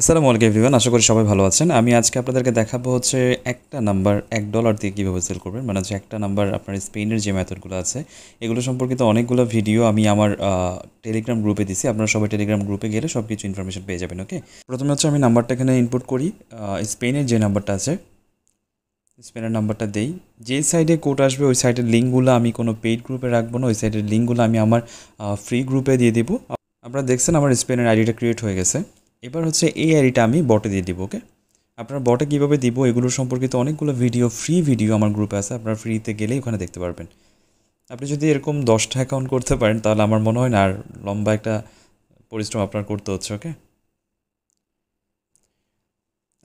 আসসালামু আলাইকুম এভরিওয়ান, আশা করি সবাই ভালো আছেন। আমি আজকে আপনাদেরকে দেখাবো হচ্ছে একটা নাম্বার এক ডলার দিয়ে কীভাবে সেল করবেন। মানে হচ্ছে একটা নাম্বার আপনার স্পেনের যে মেথডগুলো আছে, এগুলো সম্পর্কিত অনেকগুলো ভিডিও আমি আমার টেলিগ্রাম গ্রুপে দিছি। আপনারা সবাই টেলিগ্রাম গ্রুপে গেলে সব কিছু ইনফরমেশন পেয়ে যাবেন ওকে প্রথমে হচ্ছে আমি নাম্বারটা এখানে ইনপুট করি। স্পেনের যে নাম্বারটা আছে, স্পেনের নাম্বারটা দেই। যে সাইডে কোড আসবে, ওই সাইডের লিঙ্কগুলো আমি কোনো পেইড গ্রুপে রাখব না, ওই সাইডের লিঙ্কগুলো আমি আমার ফ্রি গ্রুপে দিয়ে দেবো। আপনারা দেখছেন আমার স্পেনের আইডিটা ক্রিয়েট হয়ে গেছে। এবার হচ্ছে এই আইডিটা আমি বটে দিয়ে দিব, ওকে? আপনার বটে কীভাবে দিব এগুলো সম্পর্কিত অনেকগুলো ভিডিও ফ্রি ভিডিও আমার গ্রুপে আছে, আপনারা ফ্রিতে গেলেই ওখানে দেখতে পারবেন। আপনি যদি এরকম দশটা অ্যাকাউন্ট করতে পারেন, তাহলে আমার মনে হয় না আর লম্বা একটা পরিশ্রম আপনার করতে হচ্ছে, ওকে?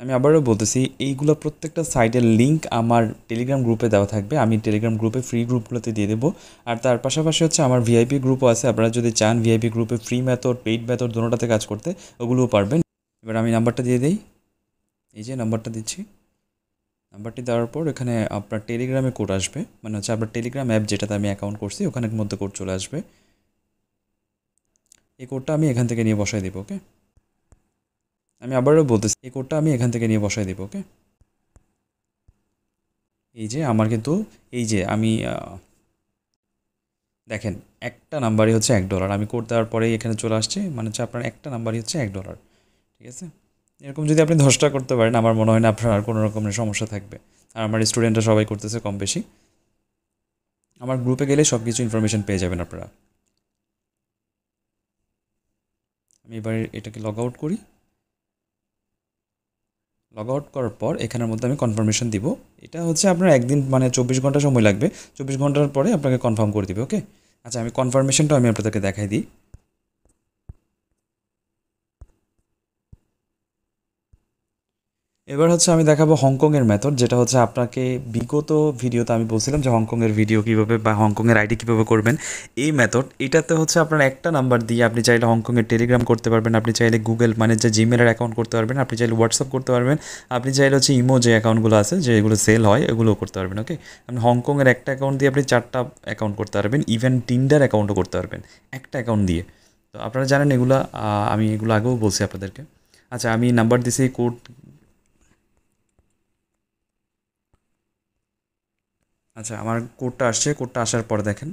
আমি আবারও বলতেছি, এইগুলো প্রত্যেকটা সাইটের লিঙ্ক আমার টেলিগ্রাম গ্রুপে দেওয়া থাকবে। আমি টেলিগ্রাম গ্রুপে ফ্রি গ্রুপগুলোতে দিয়ে দেবো। আর তার পাশাপাশি হচ্ছে আমার ভিআইপি গ্রুপও আছে। আপনারা যদি চান ভিআইপি গ্রুপে ফ্রি মেথড পেইড মেথড দুটোটাতে কাজ করতে, ওগুলোও পারবেন। এবার আমি নাম্বারটা দিয়ে দিই। এই যে নাম্বারটা দিচ্ছি। নাম্বারটি দেওয়ার পর এখানে আপনার টেলিগ্রামে কোড আসবে। মানে হচ্ছে আপনার টেলিগ্রাম অ্যাপ যেটাতে আমি অ্যাকাউন্ট করছি, ওখানের মধ্যে কোড চলে আসবে। এই কোডটা আমি এখান থেকে নিয়ে বসাই দেবো ওকে আমি আবারও বলতেছি, এই কোডটা আমি এখান থেকে নিয়ে বসাই দেবো, ওকে? এই যে আমার কিন্তু, এই যে আমি দেখেন, একটা নাম্বারই হচ্ছে এক ডলার। আমি কোড দেওয়ার পরেই এখানে চলে আসছে মানে হচ্ছে আপনার একটা নাম্বারই হচ্ছে এক ডলার, ঠিক আছে? এরকম যদি আপনি দশটা করতে পারেন, আমার মনে হয় না আপনার আর কোনো রকমের সমস্যা থাকবে। আর আমার স্টুডেন্টরা সবাই করতেছে কম বেশি। আমার গ্রুপে গেলে সব কিছু ইনফরমেশন পেয়ে যাবেন আপনারা। আমি এবার এটাকে লগ আউট করি। লগ আউট করার পর এখানের মধ্যে আমি কনফার্মেশন দিব। এটা হচ্ছে আপনার একদিন মানে চব্বিশ ঘণ্টা সময় লাগবে। চব্বিশ ঘণ্টার পরে আপনাকে কনফার্ম করে দিবে ওকে আচ্ছা আমি কনফার্মেশনটা আমি আপনাদেরকে দেখাই দিই। এবার হচ্ছে আমি দেখাবো হংকংয়ের মেথড যেটা হচ্ছে আপনাকে বিগত ভিডিওতে আমি বলছিলাম যে হংকংয়ের ভিডিও কীভাবে বা হংকংয়ের আইডি কীভাবে করবেন। এই মেথড এটাতে হচ্ছে আপনার একটা নাম্বার দিয়ে আপনি চাইলে হংকংয়ের টেলিগ্রাম করতে পারবেন, আপনি চাইলে গুগল মানে যে জিমেলের অ্যাকাউন্ট করতে পারবেন, আপনি চাইলে হোয়াটসঅ্যাপ করতে পারবেন, আপনি চাইলে হচ্ছে ইমো যে অ্যাকাউন্টগুলো আছে, যে এগুলো সেল হয়, এগুলোও করতে পারবেন ওকে আপনি হংকংয়ের একটা অ্যাকাউন্ট দিয়ে আপনি চারটা অ্যাকাউন্ট করতে পারবেন ইভেন টিন্ডার অ্যাকাউন্টও করতে পারবেন, একটা অ্যাকাউন্ট দিয়ে। তো আপনারা জানেন এগুলো আমি এগুলো আগেও বলছি আপনাদেরকে। আচ্ছা আমি নাম্বার দিছি কোড আচ্ছা আমার কোডটা আসছে। কোডটা আসার পর দেখেন।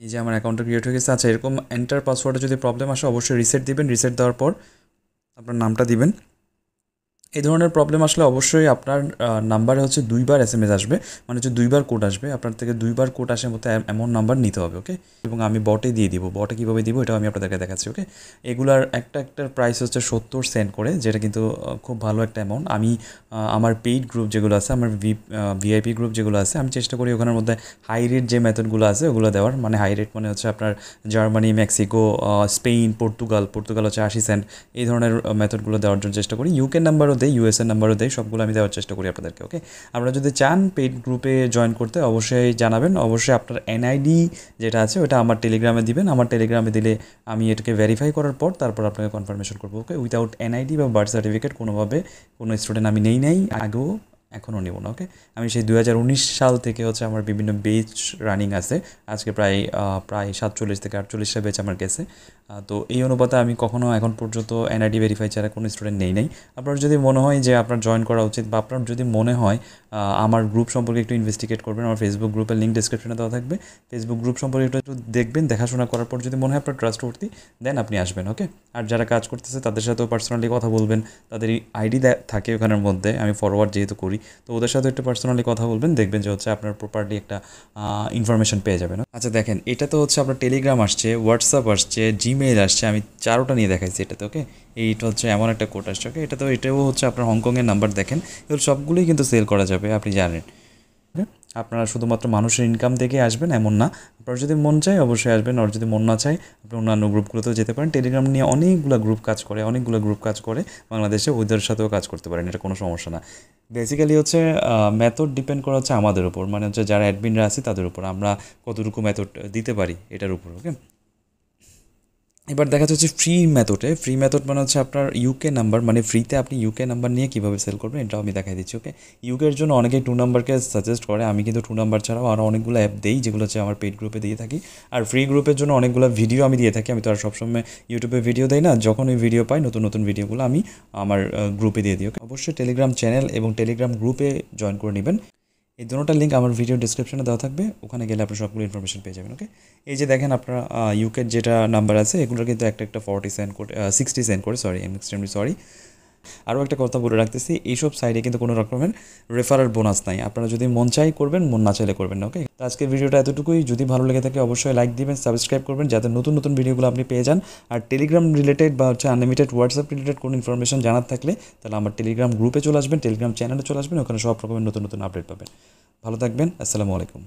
এই যে আমার অ্যাকাউন্টটা ক্রিয়েট হয়ে গেছে। আচ্ছা এরকম এন্টার পাসওয়ার্ডে যদি প্রবলেম আসে, অবশ্যই রিসেট দিবেন। রিসেট দেওয়ার পর আপনার নামটা দিবেন। এই ধরনের প্রবলেম আসলে অবশ্যই আপনার নাম্বারে হচ্ছে দুইবার এস এম এস আসবে। মানে হচ্ছে দুইবার কোড আসবে। আপনার থেকে দুইবার কোড আসার মতো এম- এমন নাম্বার নিতে হবে ওকে এবং আমি বটে দিয়ে দিব। বটে কীভাবে দিব এটাও আমি আপনাদেরকে দেখাচ্ছি ওকে এগুলার একটা একটার প্রাইস হচ্ছে সত্তর সেন্ট করে, যেটা কিন্তু খুব ভালো একটা অ্যামাউন্ট আমি আমার পেইড গ্রুপ যেগুলো আছে, আমার ভি ভিআইপি গ্রুপ যেগুলো আছে, আমি চেষ্টা করি ওখানের মধ্যে হাই রেট যে মেথডগুলো আছে, ওগুলো দেওয়ার। মানে হাই রেট মানে হচ্ছে আপনার Germany Mexico Spain Portugal Portugal হচ্ছে আশি সেন্ট এই ধরনের মেথডগুলো দেওয়ার জন্য চেষ্টা করি। ইউকে নাম্বারও দেয় ইউএসএ নাম্বারও দেয় সবগুলো আমি দেওয়ার চেষ্টা করি আপনাদেরকে ওকে আপনারা যদি চান পেইড গ্রুপে জয়েন করতে, অবশ্যই জানাবেন। অবশ্যই আপনার এনআইডি যেটা আছে, ওটা আমার টেলিগ্রামে দিবেন। আমার টেলিগ্রামে দিলে আমি এটাকে ভেরিফাই করার পর তারপর আপনাকে কনফার্মেশন করব ওকে উইদাউট এনআইডি বা বার্থ সার্টিফিকেট কোনোভাবে কোনো স্টুডেন্ট আমি নেই নাই, আগেও এখনও নেব না ওকে আমি সেই দু হাজার উনিশ সাল থেকে হচ্ছে আমার বিভিন্ন বেচ রানিং আছে। আজকে প্রায় প্রায় সাতচল্লিশ থেকে আটচল্লিশটা বেচ আমার গেছে। তো এই অনুপাতে আমি কখনও এখন পর্যন্ত এনআইডি ভেরিফাই ছাড়া কোনো স্টুডেন্ট নেই নাই। আপনার যদি মনে হয় যে আপনার জয়েন করা উচিত বা আপনার যদি মনে হয় আমার গ্রুপ সম্পর্কে একটু ইনভেস্টিগেট করবেন, আমার ফেসবুক গ্রুপের লিঙ্ক ডিসক্রিপশনে দেওয়া থাকবে। ফেসবুক গ্রুপ সম্পর্কে একটু দেখবেন, দেখাশোনা করার পর যদি মনে হয় আপনার ট্রাস্টওর্থি দেন আপনি আসবেন ওকে আর যারা কাজ করতেছে তাদের সাথেও পার্সোনালি কথা বলবেন। তাদের আইডি থাকে ওখানের মধ্যে, আমি ফরওয়ার্ড যেহেতু করি। তো ওদের সাথে একটু পার্সোনালি কথা বলবেন, দেখবেন যে হচ্ছে আপনার প্রপারলি একটা ইনফরমেশন পেয়ে যাবেন। আচ্ছা দেখেন, এটা তো হচ্ছে আপনার টেলিগ্রাম আসছে হোয়াটসঅ্যাপ আসছে জিমেইল আসছে, আমি চারোটা নিয়ে দেখাইছি এটাতে ওকে এইটা হচ্ছে এমন একটা কোড আসছে ওকে এটা তো এটাও হচ্ছে আপনার হংকংয়ের নাম্বার দেখেন, এগুলো সবগুলোই কিন্তু সেল করা যাবে, আপনি জানেন? আপনারা শুধুমাত্র মানুষের ইনকাম থেকে আসবেন, এমন না। আপনারা যদি মন চায়, অবশ্যই আসবেন। আর যদি মন না চায়, আপনি অন্যান্য গ্রুপগুলোতেও যেতে পারেন। টেলিগ্রাম নিয়ে অনেকগুলো গ্রুপ কাজ করে, অনেকগুলো গ্রুপ কাজ করে। বাংলাদেশে ওদের সাথেও কাজ করতে পারেন, এটা কোনো সমস্যা না। বেসিক্যালি হচ্ছে মেথড ডিপেন্ড করা হচ্ছে আমাদের উপর। মানে হচ্ছে যারা অ্যাডমিনরা আছে, তাদের উপর। আমরা কতটুকু মেথড দিতে পারি, এটার উপর ওকে এবার দেখা যাচ্ছে ফ্রি মেথডে ফ্রি মেথড মানে হচ্ছে আপনার ইউকে নাম্বার মানে ফ্রিতে আপনি ইউকে নাম্বার নিয়ে কীভাবে সেল করবেন, এটাও আমি দেখাই দিচ্ছি ওকে ইউকের জন্য অনেকেই টু নাম্বারকে সাজেস্ট করে, আমি কিন্তু টু নাম্বার ছাড়াও আরও অনেকগুলো অ্যাপ দিই, যেগুলো হচ্ছে আমার পেড গ্রুপে দিয়ে থাকি। আর ফ্রি গ্রুপের জন্য অনেকগুলো ভিডিও আমি দিয়ে থাকি, আমি তো আর সবসময় ইউটিউবে ভিডিও দেই না, যখন ওই ভিডিও পাই, নতুন নতুন ভিডিওগুলো আমি আমার গ্রুপে দিয়ে দিই ওকে অবশ্যই টেলিগ্রাম চ্যানেল এবং টেলিগ্রাম গ্রুপে জয়েন করে নেবেন। এই দুটোটা লিঙ্ক আমার ভিডিও ডিসক্রিপশনে দেওয়া থাকবে। ওখানে গেলে আপনারা সবগুলো ইনফরমেশন পেয়ে যাবেন ওকে এই যে দেখেন আপনারা ইউকের যেটা নাম্বার আছে এগুলো কিন্তু একটা একটা ফর্টি সেন্ট করে সিক্সটি সেন্ট করে সরি এম এক্সট্রিমলি সরি আরও একটা কথা বলে রাখতেছি, এইসব সাইডে কিন্তু কোনো রকমের রেফারেল বোনাস নাই। আপনারা যদি মন চাই করবেন, মন না চাইলে করবেন ওকে তো আজকের ভিডিওটা এতটুকুই। যদি ভালো লেগে থাকে, অবশ্যই লাইক দিবেন সাবস্ক্রাইব করবেন, যাতে নতুন নতুন ভিডিওগুলো আপনি পেয়ে যান। আর টেলিগ্রাম রিলেটেড বা হচ্ছে আনলিমিটেড হোয়াটসঅ্যাপ রিলেটেড কোনো ইনফরমেশন জানার থাকলে, তাহলে আমার টেলিগ্রাম গ্রুপে চলে আসবেন টেলিগ্রাম চ্যানেলে চলে আসবেন, ওখানে সব রকমের নতুন নতুন আপডেট পাবেন। ভালো থাকবেন, আসসালামু আলাইকুম।